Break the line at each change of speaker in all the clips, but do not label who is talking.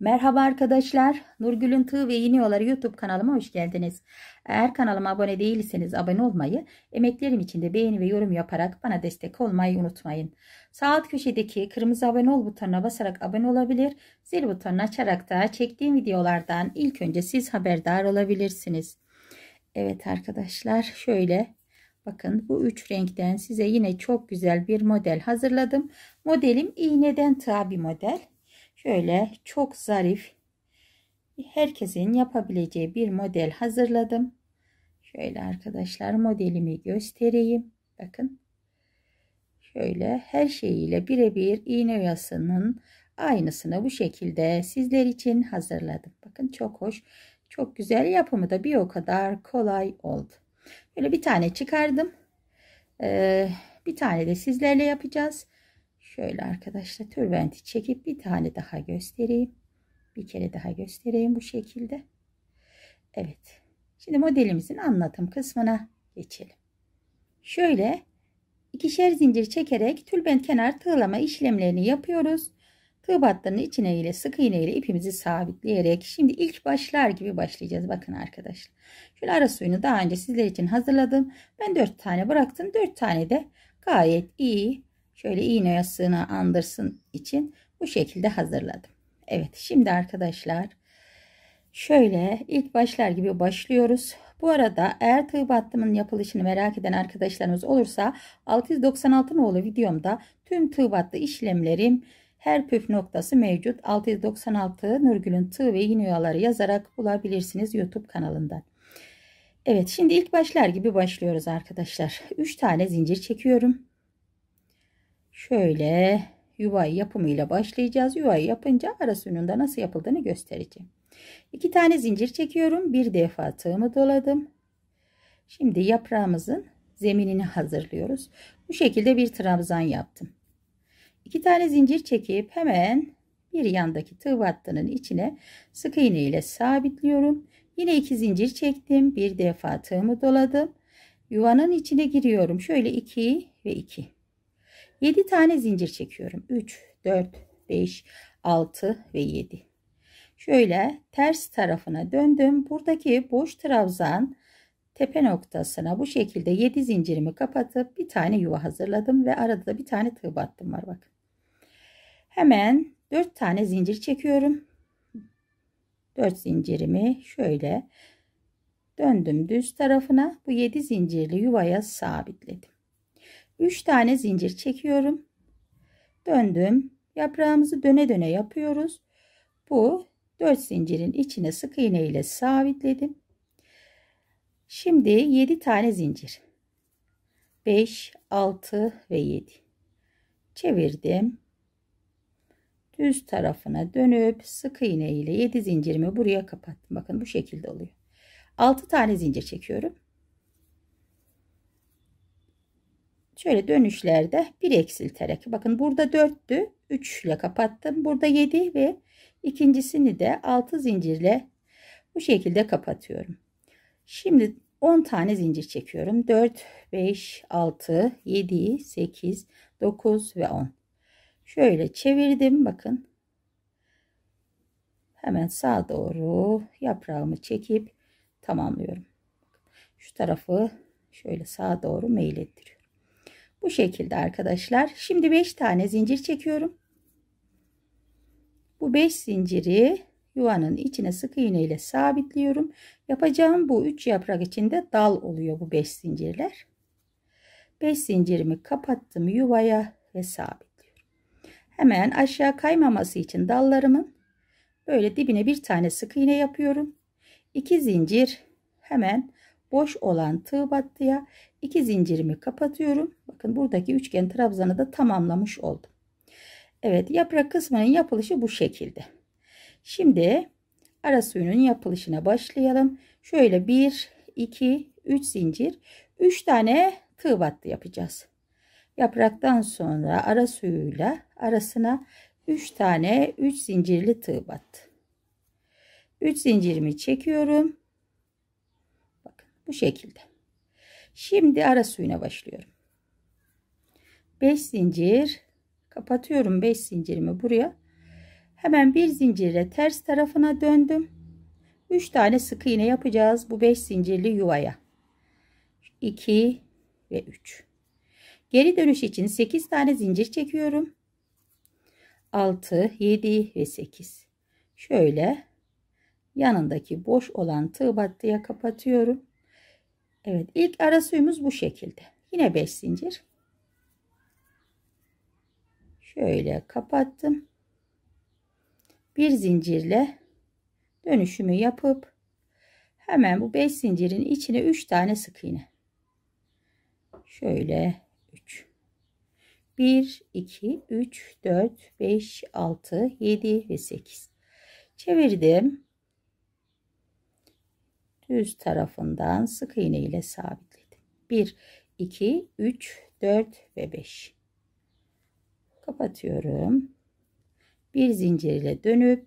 Merhaba arkadaşlar. Nurgül'ün Tığ ve Yeni Yolları YouTube kanalıma hoş geldiniz. Eğer kanalıma abone değilseniz abone olmayı, emeklerim için de beğeni ve yorum yaparak bana destek olmayı unutmayın. Sağ alt köşedeki kırmızı abone ol butonuna basarak abone olabilir, zil butonunu açarak da çektiğim videolardan ilk önce siz haberdar olabilirsiniz. Evet arkadaşlar şöyle bakın bu üç renkten size yine çok güzel bir model hazırladım. Modelim iğneden tığ bir model. Şöyle çok zarif herkesin yapabileceği bir model hazırladım. Şöyle arkadaşlar modelimi göstereyim. Bakın. Şöyle her şeyiyle birebir iğne oyasının aynısını bu şekilde sizler için hazırladım. Bakın çok hoş. Çok güzel yapımı da bir o kadar kolay oldu. Böyle bir tane çıkardım. Ee, bir tane de sizlerle yapacağız. Şöyle arkadaşlar tülbenti çekip bir tane daha göstereyim. Bir kere daha göstereyim bu şekilde. Evet. Şimdi modelimizin anlatım kısmına geçelim. Şöyle ikişer zincir çekerek tülbent kenar tığlama işlemlerini yapıyoruz. Tığ battının içine ile sık iğne ile ipimizi sabitleyerek şimdi ilk başlar gibi başlayacağız. Bakın arkadaşlar. Şöyle ara suyunu daha önce sizler için hazırladım. Ben 4 tane bıraktım. 4 tane de gayet iyi şöyle iğne yastığını andırsın için bu şekilde hazırladım. Evet şimdi arkadaşlar şöyle ilk başlar gibi başlıyoruz. Bu arada eğer tığ battımın yapılışını merak eden arkadaşlarımız olursa 696 nolu videomda tüm tığ battı işlemlerim her püf noktası mevcut. 696 Nurgül'ün tığ ve iğne oyaları yazarak bulabilirsiniz YouTube kanalından. Evet şimdi ilk başlar gibi başlıyoruz arkadaşlar. 3 tane zincir çekiyorum. Şöyle yuva yapımıyla başlayacağız. Yuvayı yapınca ara suyununda nasıl yapıldığını göstereceğim. İki tane zincir çekiyorum. Bir defa tığımı doladım. Şimdi yaprağımızın zeminini hazırlıyoruz. Bu şekilde bir trabzan yaptım. İki tane zincir çekip hemen bir yandaki tığ battının içine sık iğne ile sabitliyorum. Yine iki zincir çektim. Bir defa tığımı doladım. Yuvanın içine giriyorum. Şöyle 2 ve 2. 7 tane zincir çekiyorum. 3, 4, 5, 6 ve 7. Şöyle ters tarafına döndüm. Buradaki boş trabzan tepe noktasına bu şekilde 7 zincirimi kapatıp bir tane yuva hazırladım ve arada da bir tane tığ battım var bakın. Hemen 4 tane zincir çekiyorum. 4 zincirimi şöyle döndüm düz tarafına bu 7 zincirli yuvaya sabitledim. 3 tane zincir çekiyorum. Döndüm. Yaprağımızı döne döne yapıyoruz. Bu 4 zincirin içine sık iğne ile sabitledim. Şimdi 7 tane zincir. 5, 6 ve 7. Çevirdim. Düz tarafına dönüp sık iğne ile 7 zincirimi buraya kapattım. Bakın bu şekilde oluyor. 6 tane zincir çekiyorum. Şöyle dönüşlerde bir eksilterek. Bakın burada 4'tü. 3 ile kapattım. Burada 7 ve ikincisini de 6 zincirle bu şekilde kapatıyorum. Şimdi 10 tane zincir çekiyorum. 4, 5, 6, 7, 8, 9 ve 10. Şöyle çevirdim. Bakın. Hemen sağa doğru yaprağımı çekip tamamlıyorum. Şu tarafı şöyle sağa doğru meylettiriyorum. Bu şekilde arkadaşlar. Şimdi 5 tane zincir çekiyorum. Bu 5 zinciri yuvanın içine sık iğne ile sabitliyorum. Yapacağım bu 3 yaprak içinde dal oluyor bu 5 zincirler. 5 zincirimi kapattım yuvaya ve sabitliyorum. Hemen aşağı kaymaması için dallarımın böyle dibine bir tane sık iğne yapıyorum. 2 zincir hemen boş olan tığ battıya iki zincirimi kapatıyorum. Bakın buradaki üçgen trabzanı da tamamlamış oldum. Evet yaprak kısmının yapılışı bu şekilde. Şimdi ara suyunun yapılışına başlayalım. Şöyle 1, 2, 3 zincir, 3 tane tığ battı yapacağız. Yapraktan sonra ara suyuyla arasına 3 tane 3 zincirli tığ battı. 3 zincirimi çekiyorum. Bu şekilde. Şimdi ara suyuna başlıyorum. 5 zincir kapatıyorum 5 zincirimi buraya. Hemen bir zincirle ters tarafına döndüm. 3 tane sık iğne yapacağız bu 5 zincirli yuvaya. 2 ve 3. Geri dönüş için 8 tane zincir çekiyorum. 6, 7 ve 8. Şöyle yanındaki boş olan tığ battıya kapatıyorum. Evet ilk ara suyumuz bu şekilde. Yine 5 zincir. Şöyle kapattım. Bir zincirle dönüşümü yapıp hemen bu 5 zincirin içine 3 tane sık iğne. Şöyle 3. 1, 2, 3, 4, 5, 6, 7 ve 8. Çevirdim. Düz tarafından sık iğne ile sabitledim. 1, 2, 3, 4 ve 5. Kapatıyorum. Bir zincir ile dönüp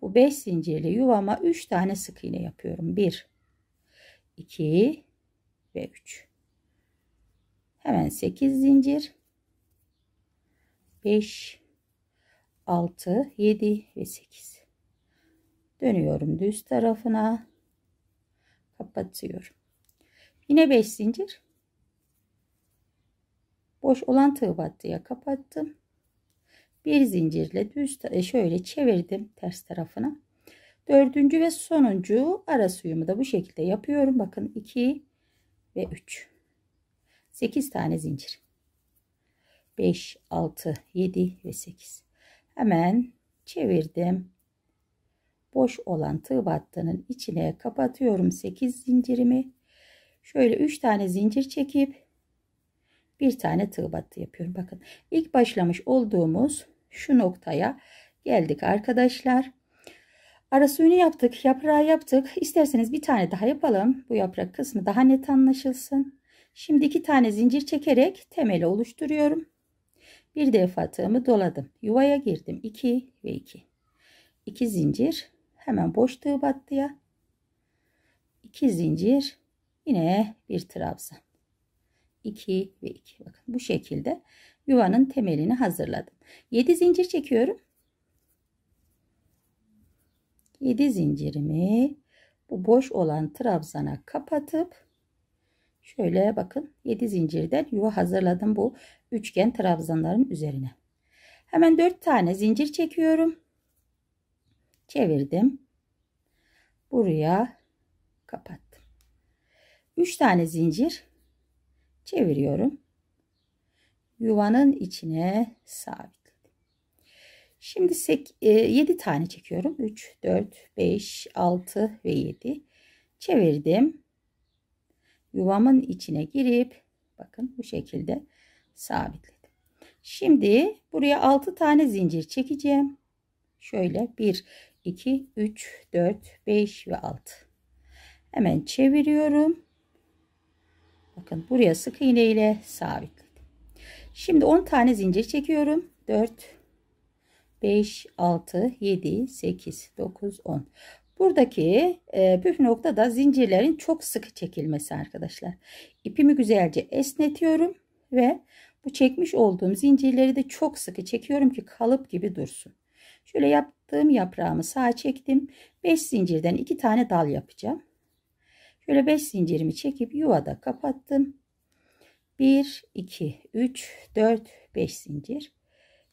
bu 5 zincirli yuvama 3 tane sık iğne yapıyorum. 1 2 ve 3. Hemen 8 zincir. 5 6 7 ve 8. Dönüyorum düz tarafına. Kapatıyorum. Yine 5 zincir. Boş olan tığ battıya kapattım bir zincirle düz e, şöyle çevirdim ters tarafına. Dördüncü ve sonuncu ara suyumu da bu şekilde yapıyorum. Bakın 2 ve 3. 8 tane zincir. 5, 6, 7 ve 8. Hemen çevirdim. Boş olan tığ battının içine kapatıyorum 8 zincirimi. Şöyle 3 tane zincir çekip bir tane tığ battı yapıyorum. Bakın ilk başlamış olduğumuz şu noktaya geldik arkadaşlar. Ara suyunu yaptık, yaprağı yaptık. İsterseniz bir tane daha yapalım. Bu yaprak kısmı daha net anlaşılsın. Şimdi iki tane zincir çekerek temeli oluşturuyorum. Bir defa tığımı doladım. Yuvaya girdim. 2 ve 2. 2 zincir. Hemen boş tığ battıya. 2 zincir. Yine bir trabzan. 2 ve 2. Bakın bu şekilde yuvanın temelini hazırladım. 7 zincir çekiyorum. 7 zincirimi bu boş olan trabzana kapatıp şöyle bakın 7 zincirden yuva hazırladım bu üçgen trabzanların üzerine. Hemen 4 tane zincir çekiyorum. Çevirdim. Buraya kapattım. 3 tane zincir çeviriyorum. Yuvanın içine sabitledim. Şimdi 7 e, tane çekiyorum. 3, 4, 5, 6 ve 7. Çevirdim. Yuvamın içine girip bakın bu şekilde sabitledim. Şimdi buraya 6 tane zincir çekeceğim. Şöyle 1, 2, 3, 4, 5 ve 6. Hemen çeviriyorum. Bakın buraya sık iğne ile sabitledim. Şimdi 10 tane zincir çekiyorum. 4 5 6 7 8 9 10. Buradaki e, püf nokta da zincirlerin çok sıkı çekilmesi arkadaşlar. İpimi güzelce esnetiyorum ve bu çekmiş olduğum zincirleri de çok sıkı çekiyorum ki kalıp gibi dursun. Şöyle yaptığım yaprağımı sağa çektim. 5 zincirden 2 tane dal yapacağım. Şöyle 5 zincirimi çekip yuvada kapattım. 1, 2, 3, 4, 5 zincir.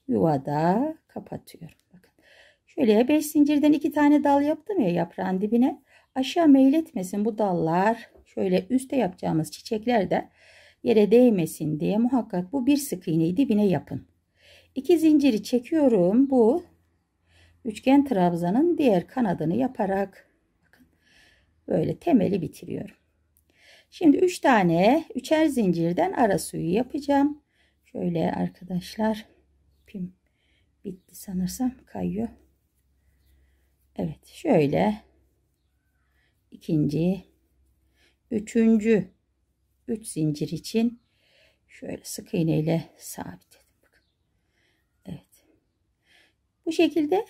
Yuvada kapatıyorum. Bakın. Şöyle 5 zincirden 2 tane dal yaptım ya yaprağın dibine. Aşağı meyletmesin bu dallar. Şöyle üstte yapacağımız çiçekler de yere değmesin diye muhakkak bu bir sık iğneyi dibine yapın. 2 zinciri çekiyorum. Bu üçgen trabzanın diğer kanadını yaparak Böyle temeli bitiriyorum. Şimdi 3 tane üçer zincirden ara suyu yapacağım. Şöyle arkadaşlar pim bitti sanırsam kayıyor. Evet şöyle ikinci üçüncü üç zincir için şöyle sık iğne ile sabitledim. Evet. Bu şekilde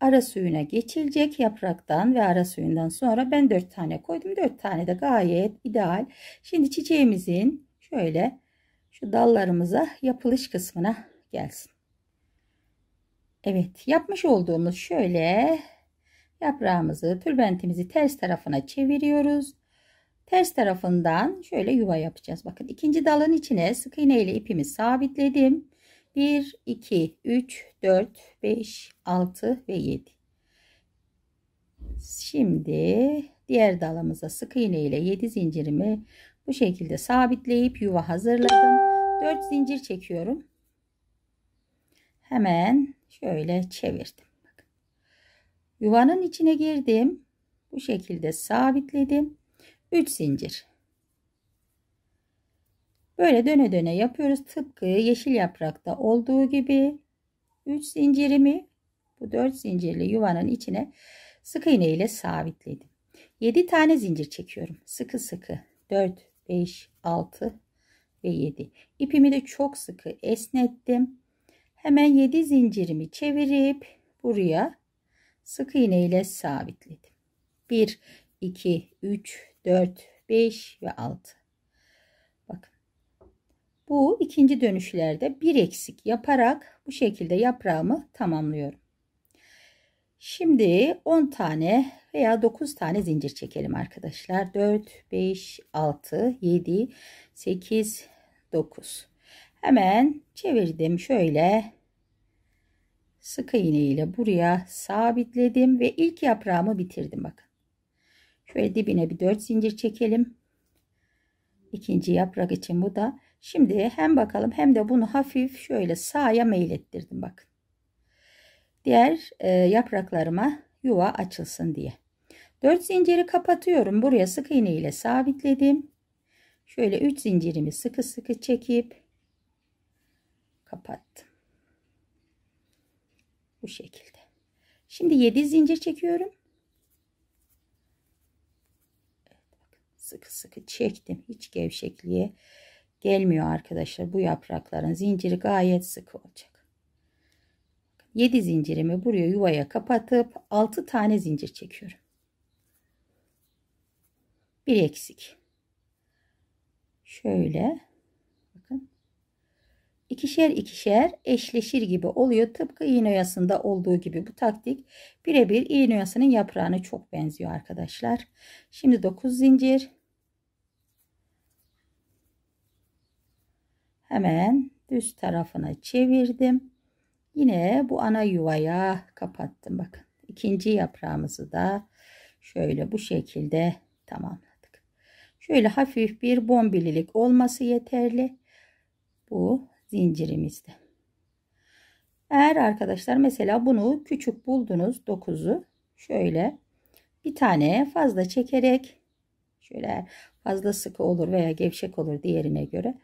ara suyuna geçilecek yapraktan ve ara suyundan sonra ben 4 tane koydum. 4 tane de gayet ideal. Şimdi çiçeğimizin şöyle şu dallarımıza yapılış kısmına gelsin. Evet yapmış olduğumuz şöyle yaprağımızı tülbentimizi ters tarafına çeviriyoruz. Ters tarafından şöyle yuva yapacağız. Bakın ikinci dalın içine sık iğne ile ipimi sabitledim. 1, 2, 3, 4, 5, 6 ve 7. Şimdi diğer dalımıza sık iğne ile 7 zincirimi bu şekilde sabitleyip yuva hazırladım. 4 zincir çekiyorum. Hemen şöyle çevirdim. Yuvanın içine girdim. Bu şekilde sabitledim. 3 zincir. Böyle döne döne yapıyoruz. Tıpkı yeşil yaprakta olduğu gibi 3 zincirimi bu 4 zincirli yuvanın içine sık iğne ile sabitledim. 7 tane zincir çekiyorum. Sıkı sıkı 4, 5, 6 ve 7. İpimi de çok sıkı esnettim. Hemen 7 zincirimi çevirip buraya sık iğne ile sabitledim. 1, 2, 3, 4, 5 ve 6. Bu ikinci dönüşlerde bir eksik yaparak bu şekilde yaprağımı tamamlıyorum. Şimdi 10 tane veya 9 tane zincir çekelim arkadaşlar. 4, 5, 6, 7, 8, 9. Hemen çevirdim şöyle. Sık iğne ile buraya sabitledim ve ilk yaprağımı bitirdim bakın. Şöyle dibine bir 4 zincir çekelim. İkinci yaprak için bu da. Şimdi hem bakalım hem de bunu hafif şöyle sağa meylettirdim bakın. Diğer e, yapraklarıma yuva açılsın diye. 4 zinciri kapatıyorum. Buraya sık iğne ile sabitledim. Şöyle 3 zincirimi sıkı sıkı çekip kapattım. Bu şekilde. Şimdi 7 zincir çekiyorum. sıkı sıkı çektim. Hiç gevşekliğe gelmiyor arkadaşlar. Bu yaprakların zinciri gayet sıkı olacak. 7 zincirimi buraya yuvaya kapatıp 6 tane zincir çekiyorum. Bir eksik. Şöyle bakın. ikişer ikişer eşleşir gibi oluyor. Tıpkı iğne oyasında olduğu gibi bu taktik birebir iğne oyasının yaprağına çok benziyor arkadaşlar. Şimdi 9 zincir hemen düz tarafına çevirdim. Yine bu ana yuvaya kapattım. Bakın ikinci yaprağımızı da şöyle bu şekilde tamamladık. Şöyle hafif bir bombililik olması yeterli. Bu zincirimizde. Eğer arkadaşlar mesela bunu küçük buldunuz 9'u şöyle bir tane fazla çekerek şöyle fazla sıkı olur veya gevşek olur diğerine göre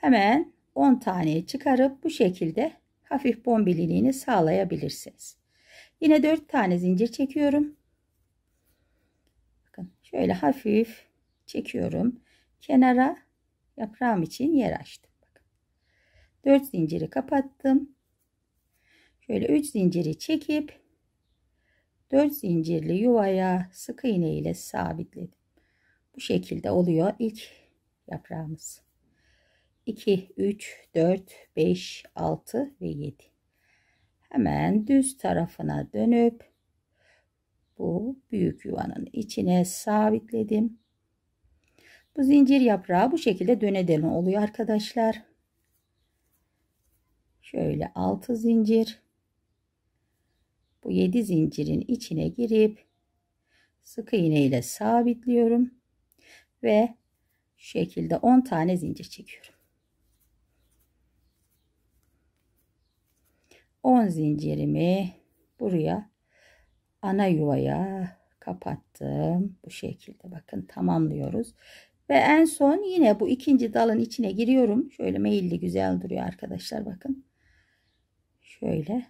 hemen 10 taneye çıkarıp bu şekilde hafif bombililiğini sağlayabilirsiniz. Yine 4 tane zincir çekiyorum. Bakın şöyle hafif çekiyorum. Kenara yaprağım için yer açtım. Bakın. 4 zinciri kapattım. Şöyle 3 zinciri çekip 4 zincirli yuvaya sık iğne ile sabitledim. Bu şekilde oluyor ilk yaprağımız. 2, 3, 4, 5, 6 ve 7. Hemen düz tarafına dönüp bu büyük yuvanın içine sabitledim. Bu zincir yaprağı bu şekilde döne döne oluyor arkadaşlar. Şöyle 6 zincir. Bu 7 zincirin içine girip sık iğne ile sabitliyorum ve şekilde 10 tane zincir çekiyorum. 10 zincirimi buraya ana yuvaya kapattım. Bu şekilde bakın tamamlıyoruz. Ve en son yine bu ikinci dalın içine giriyorum. Şöyle meyilli güzel duruyor arkadaşlar bakın. Şöyle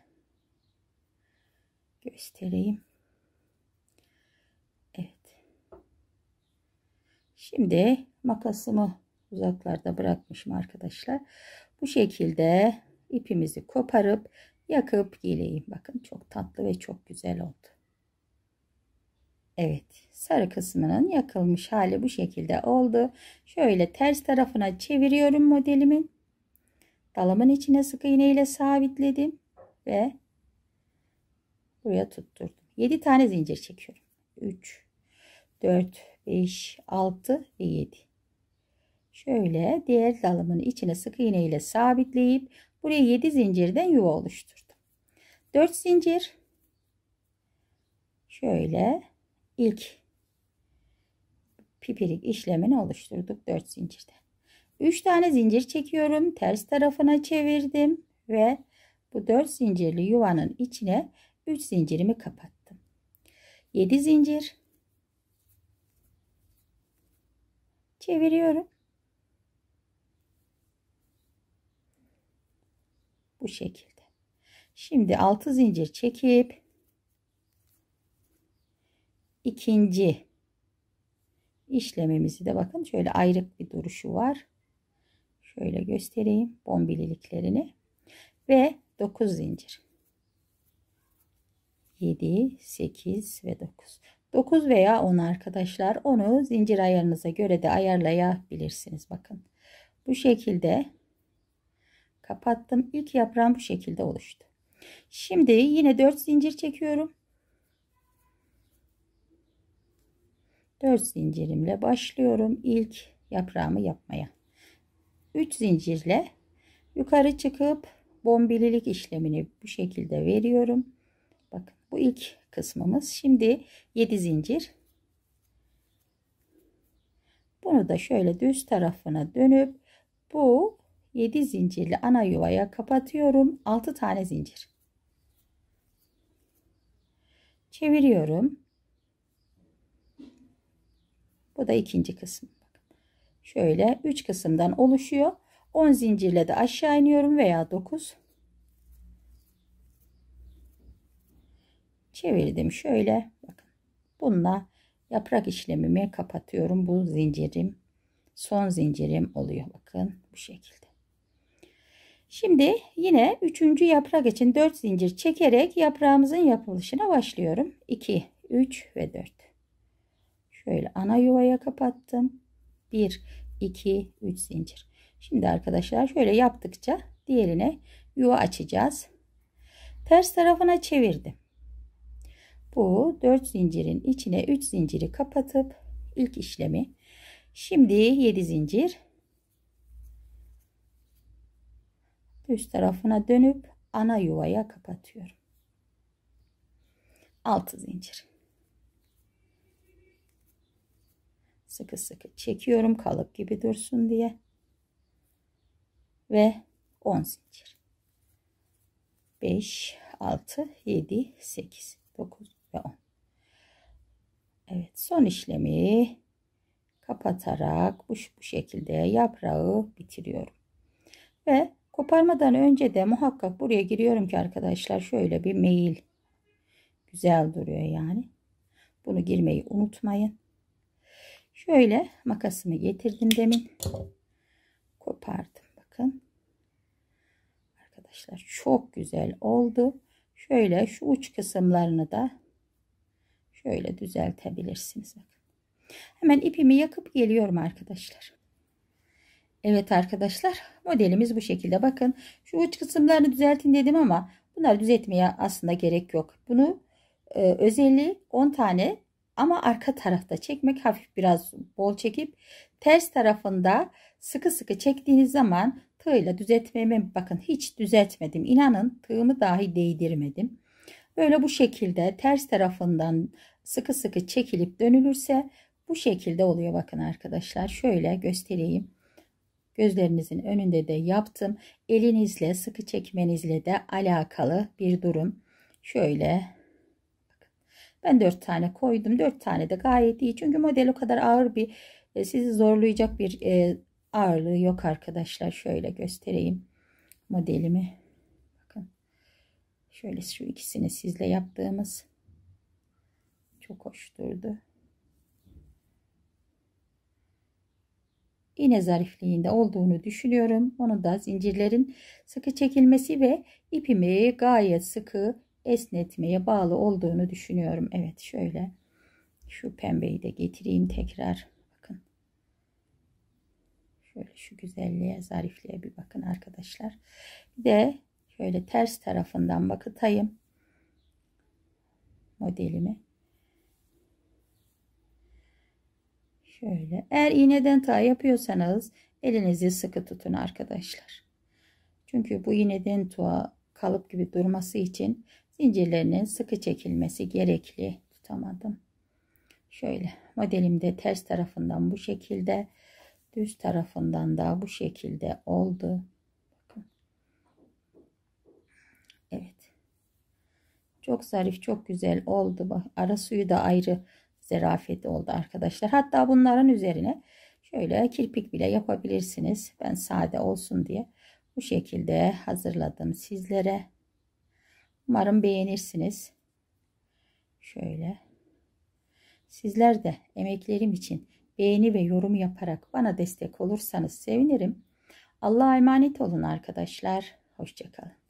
göstereyim. Evet. Şimdi makasımı uzaklarda bırakmışım arkadaşlar. Bu şekilde ipimizi koparıp yakıp geleyim. Bakın çok tatlı ve çok güzel oldu. Evet sarı kısmının yakılmış hali bu şekilde oldu. Şöyle ters tarafına çeviriyorum modelimin. Dalımın içine sık iğne ile sabitledim ve buraya tutturdum. 7 tane zincir çekiyorum. 3 4 5 6 ve 7. Şöyle diğer dalımın içine sık iğne ile sabitleyip buraya 7 zincirden yuva oluşturdum. 4 zincir. Şöyle ilk pipirik işlemini oluşturduk 4 zincirden. 3 tane zincir çekiyorum. Ters tarafına çevirdim ve bu 4 zincirli yuvanın içine 3 zincirimi kapattım. 7 zincir çeviriyorum. Bu şekilde. Şimdi 6 zincir çekip ikinci işlemimizi de bakın şöyle ayrık bir duruşu var. Şöyle göstereyim bombililiklerini ve 9 zincir. 7, 8 ve 9. 9 veya 10 arkadaşlar. Onu zincir ayarınıza göre de ayarlayabilirsiniz. Bakın. Bu şekilde kapattım. İlk yaprağım bu şekilde oluştu. Şimdi yine 4 zincir çekiyorum. 4 zincirimle başlıyorum ilk yaprağımı yapmaya. 3 zincirle yukarı çıkıp bombililik işlemini bu şekilde veriyorum. Bakın bu ilk kısmımız. Şimdi 7 zincir. Bunu da şöyle düz tarafına dönüp bu 7 zincirli ana yuvaya kapatıyorum. 6 tane zincir. Çeviriyorum. Bu da ikinci kısım. Şöyle 3 kısımdan oluşuyor. 10 zincirle de aşağı iniyorum veya 9. Çevirdim şöyle. Bakın. Bununla yaprak işlemimi kapatıyorum. Bu zincirim son zincirim oluyor. Bakın bu şekilde. Şimdi yine üçüncü yaprak için 4 zincir çekerek yaprağımızın yapılışına başlıyorum. 2, 3 ve 4. Şöyle ana yuvaya kapattım. 1, 2, 3 zincir. Şimdi arkadaşlar şöyle yaptıkça diğerine yuva açacağız. Ters tarafına çevirdim. Bu 4 zincirin içine 3 zinciri kapatıp ilk işlemi. Şimdi 7 zincir. Üst tarafına dönüp ana yuvaya kapatıyorum. 6 zincir. sıkı sıkı çekiyorum kalıp gibi dursun diye ve 10 zincir 5 6 7 8 9 ve 10 Evet son işlemi kapatarak bu, bu şekilde yaprağı bitiriyorum ve koparmadan önce de muhakkak buraya giriyorum ki arkadaşlar şöyle bir meyil güzel duruyor yani bunu girmeyi unutmayın Şöyle makasımı getirdim demin. Kopardım. Bakın. Arkadaşlar çok güzel oldu. Şöyle şu uç kısımlarını da şöyle düzeltebilirsiniz. Bakın. Hemen ipimi yakıp geliyorum arkadaşlar. Evet arkadaşlar modelimiz bu şekilde. Bakın şu uç kısımlarını düzeltin dedim ama bunları düzeltmeye aslında gerek yok. Bunu e, özelliği 10 tane ama arka tarafta çekmek hafif biraz bol çekip ters tarafında sıkı sıkı çektiğiniz zaman tığla düzeltmeme bakın hiç düzeltmedim. İnanın tığımı dahi değdirmedim. Böyle bu şekilde ters tarafından sıkı sıkı çekilip dönülürse bu şekilde oluyor bakın arkadaşlar. Şöyle göstereyim. Gözlerinizin önünde de yaptım. Elinizle sıkı çekmenizle de alakalı bir durum. Şöyle ben 4 tane koydum. 4 tane de gayet iyi. Çünkü model o kadar ağır bir e, sizi zorlayacak bir e, ağırlığı yok arkadaşlar. Şöyle göstereyim modelimi. Bakın. Şöyle şu ikisini sizle yaptığımız çok hoş durdu. İğne zarifliğinde olduğunu düşünüyorum. Onu da zincirlerin sıkı çekilmesi ve ipimi gayet sıkı esnetmeye bağlı olduğunu düşünüyorum. Evet şöyle şu pembeyi de getireyim tekrar. Bakın. Şöyle şu güzelliğe, zarifliğe bir bakın arkadaşlar. Bir de şöyle ters tarafından bakıtayım. modelimi. Şöyle. Eğer iğneden tığ yapıyorsanız elinizi sıkı tutun arkadaşlar. Çünkü bu iğneden tuğa kalıp gibi durması için zincirlerinin sıkı çekilmesi gerekli. Tutamadım. Şöyle modelimde ters tarafından bu şekilde düz tarafından da bu şekilde oldu. Bakın. Evet. Çok zarif çok güzel oldu. Bak ara suyu da ayrı zerafet oldu arkadaşlar. Hatta bunların üzerine şöyle kirpik bile yapabilirsiniz. Ben sade olsun diye bu şekilde hazırladım sizlere. Umarım beğenirsiniz. Şöyle. Sizler de emeklerim için beğeni ve yorum yaparak bana destek olursanız sevinirim. Allah'a emanet olun arkadaşlar. Hoşçakalın.